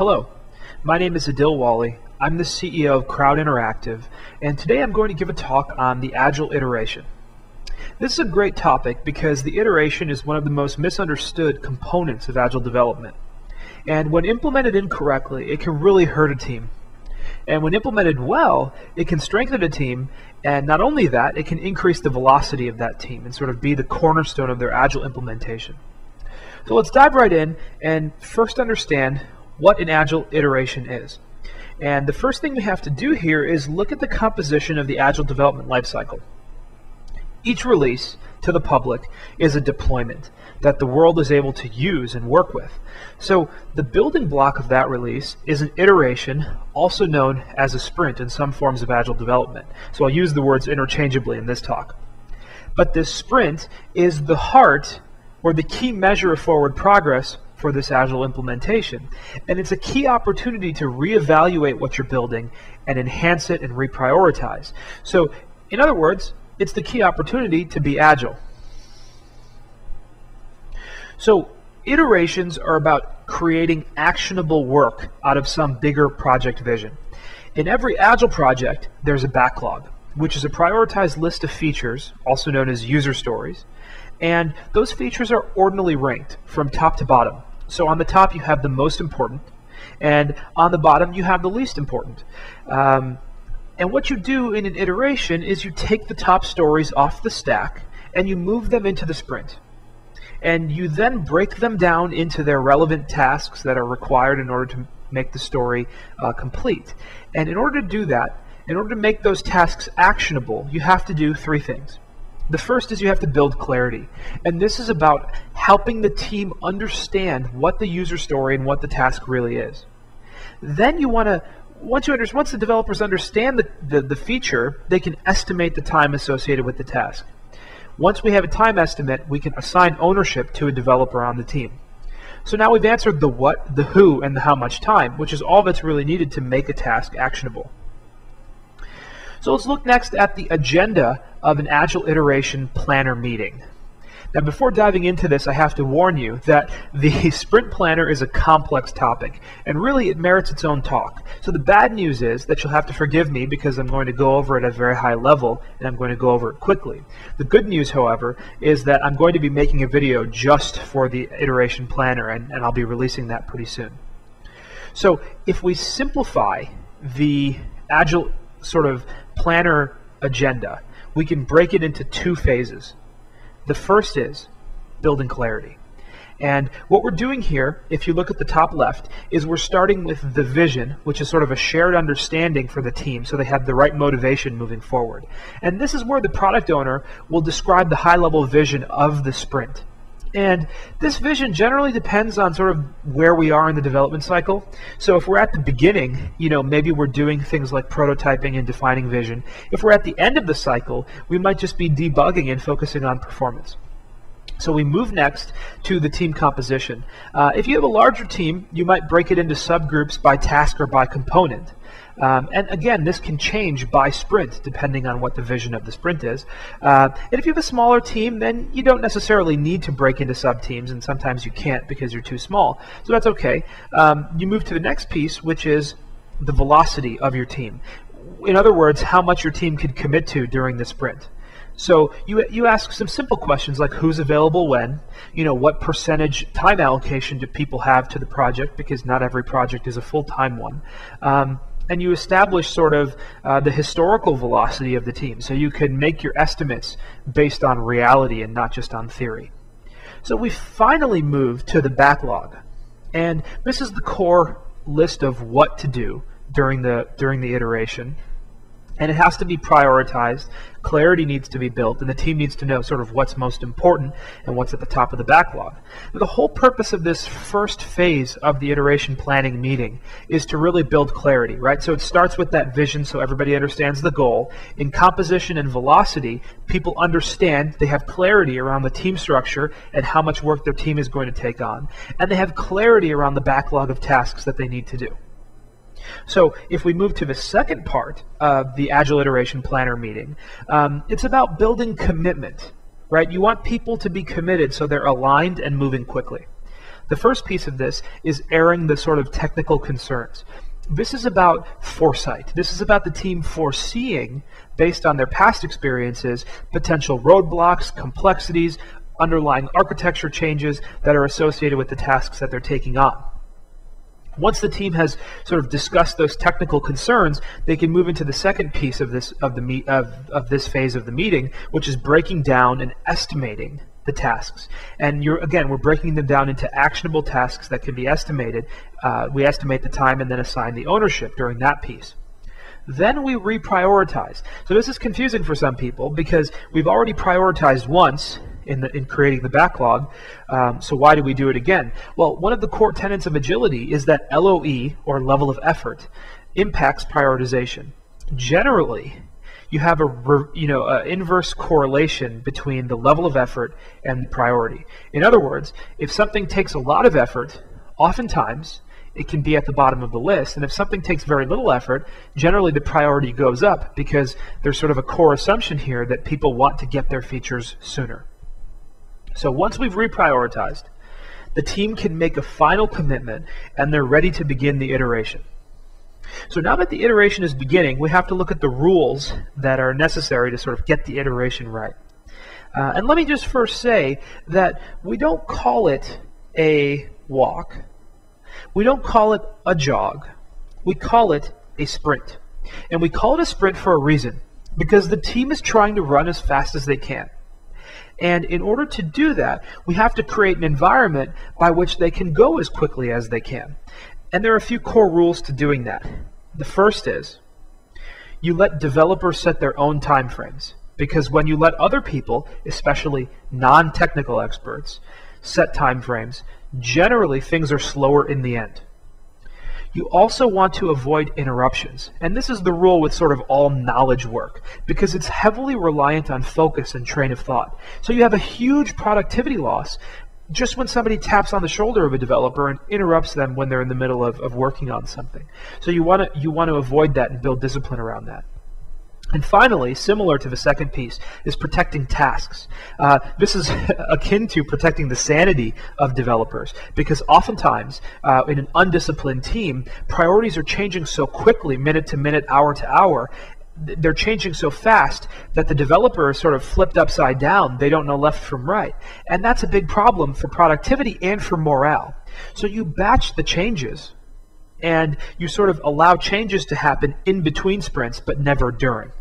Hello, my name is Adil Wali. I'm the CEO of Crowd Interactive, and today I'm going to give a talk on the Agile iteration. This is a great topic because the iteration is one of the most misunderstood components of Agile development. And when implemented incorrectly, it can really hurt a team. And when implemented well, it can strengthen a team, and not only that, it can increase the velocity of that team and sort of be the cornerstone of their Agile implementation. So let's dive right in and first understand what an Agile iteration is. And the first thing we have to do here is look at the composition of the Agile development lifecycle. Each release to the public is a deployment that the world is able to use and work with. So the building block of that release is an iteration, also known as a sprint in some forms of Agile development. So I'll use the words interchangeably in this talk. But this sprint is the heart or the key measure of forward progress for this Agile implementation. And it's a key opportunity to reevaluate what you're building and enhance it and reprioritize. So, in other words, it's the key opportunity to be Agile. So, iterations are about creating actionable work out of some bigger project vision. In every Agile project, there's a backlog, which is a prioritized list of features, also known as user stories, and those features are ordinally ranked from top to bottom. So on the top you have the most important, and on the bottom you have the least important. Um, and what you do in an iteration is you take the top stories off the stack and you move them into the sprint. And you then break them down into their relevant tasks that are required in order to make the story uh, complete. And in order to do that, in order to make those tasks actionable, you have to do three things. The first is you have to build clarity. And this is about helping the team understand what the user story and what the task really is. Then you want to once you understand, once the developers understand the, the, the feature, they can estimate the time associated with the task. Once we have a time estimate, we can assign ownership to a developer on the team. So now we've answered the what, the who, and the how much time, which is all that's really needed to make a task actionable. So let's look next at the agenda of an Agile Iteration Planner meeting. Now, before diving into this, I have to warn you that the sprint planner is a complex topic, and really it merits its own talk. So the bad news is that you'll have to forgive me because I'm going to go over it at a very high level, and I'm going to go over it quickly. The good news, however, is that I'm going to be making a video just for the iteration planner, and, and I'll be releasing that pretty soon. So if we simplify the Agile sort of planner agenda, we can break it into two phases. The first is building clarity. And what we're doing here, if you look at the top left, is we're starting with the vision, which is sort of a shared understanding for the team so they have the right motivation moving forward. And this is where the product owner will describe the high level vision of the sprint. And this vision generally depends on sort of where we are in the development cycle. So if we're at the beginning, you know, maybe we're doing things like prototyping and defining vision. If we're at the end of the cycle, we might just be debugging and focusing on performance. So we move next to the team composition. Uh, if you have a larger team, you might break it into subgroups by task or by component. Um, and again, this can change by sprint depending on what the vision of the sprint is. Uh, and if you have a smaller team, then you don't necessarily need to break into sub teams, and sometimes you can't because you're too small. So that's okay. Um, you move to the next piece, which is the velocity of your team. In other words, how much your team could commit to during the sprint. So you, you ask some simple questions like who's available when, you know, what percentage time allocation do people have to the project because not every project is a full-time one. Um, and you establish sort of uh, the historical velocity of the team. So you can make your estimates based on reality and not just on theory. So we finally moved to the backlog. And this is the core list of what to do during the during the iteration and it has to be prioritized. Clarity needs to be built, and the team needs to know sort of what's most important and what's at the top of the backlog. The whole purpose of this first phase of the iteration planning meeting is to really build clarity, right? So it starts with that vision so everybody understands the goal. In composition and velocity, people understand, they have clarity around the team structure and how much work their team is going to take on. And they have clarity around the backlog of tasks that they need to do. So if we move to the second part of the Agile Iteration Planner meeting, um, it's about building commitment, right? You want people to be committed so they're aligned and moving quickly. The first piece of this is airing the sort of technical concerns. This is about foresight. This is about the team foreseeing, based on their past experiences, potential roadblocks, complexities, underlying architecture changes that are associated with the tasks that they're taking on. Once the team has sort of discussed those technical concerns, they can move into the second piece of this of the meet of, of this phase of the meeting, which is breaking down and estimating the tasks. And you're again, we're breaking them down into actionable tasks that can be estimated. Uh, we estimate the time and then assign the ownership during that piece. Then we reprioritize. So this is confusing for some people because we've already prioritized once in, the, in creating the backlog. Um, so why do we do it again? Well, one of the core tenets of agility is that LOE, or level of effort, impacts prioritization. Generally, you have a you know a inverse correlation between the level of effort and priority. In other words, if something takes a lot of effort, oftentimes it can be at the bottom of the list. And if something takes very little effort, generally the priority goes up because there's sort of a core assumption here that people want to get their features sooner. So once we've reprioritized, the team can make a final commitment and they're ready to begin the iteration. So now that the iteration is beginning, we have to look at the rules that are necessary to sort of get the iteration right. Uh, and let me just first say that we don't call it a walk. We don't call it a jog. We call it a sprint. And we call it a sprint for a reason, because the team is trying to run as fast as they can. And in order to do that, we have to create an environment by which they can go as quickly as they can. And there are a few core rules to doing that. The first is you let developers set their own timeframes. Because when you let other people, especially non technical experts, set timeframes, generally things are slower in the end. You also want to avoid interruptions. And this is the rule with sort of all knowledge work because it's heavily reliant on focus and train of thought. So you have a huge productivity loss just when somebody taps on the shoulder of a developer and interrupts them when they're in the middle of, of working on something. So you want to you want to avoid that and build discipline around that. And finally, similar to the second piece, is protecting tasks. Uh, this is akin to protecting the sanity of developers because oftentimes uh, in an undisciplined team, priorities are changing so quickly, minute to minute, hour to hour, they're changing so fast that the developer is sort of flipped upside down. They don't know left from right. And that's a big problem for productivity and for morale. So you batch the changes and you sort of allow changes to happen in between sprints but never during.